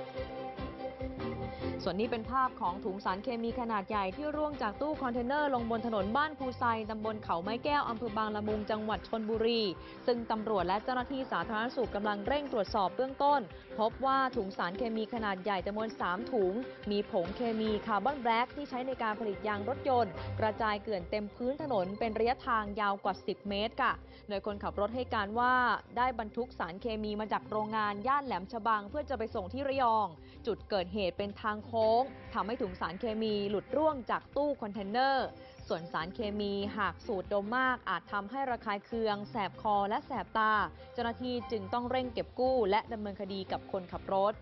you. ส่วนนี้เป็นภาพของถุงสารเคมีขนาดใหญ่ที่ร่วงจากตู้คอนเทนเนอร์ลงบนถนนบ้านภูไซตำบลเขาไม้แก้วอำเภอบางละมุงจังหวัดชนบุรี ซึ่งตำรวจและเจ้าหน้าที่สาธารณสุขกำลังเร่งตรวจสอบเบื้องต้น พบว่าถุงสารเคมีขนาดใหญ่จำนวน 3 ถุง มีผงเคมีคาร์บอนแบล็กที่ใช้ในการผลิตยางรถยนต์ กระจายเกลื่อนเต็มพื้นถนนเป็นระยะทางยาวกว่า 10 เมตรค่ะโดยคนขับรถให้การว่าได้บรรทุกสารเคมีมาจากโรงงานย่านแหลมฉบังเพื่อจะไปส่งที่ระยอง จุดเกิดเหตุเป็นทางโค้งทำให้ถุงสารเคมีหลุดร่วงจากตู้คอนเทนเนอร์ ส่วนสารเคมีหากสูดดมมากอาจทำให้ระคายเคือง แสบคอและแสบตา เจ้าหน้าที่จึงต้องเร่งเก็บกู้และดำเนินคดีกับคนขับรถ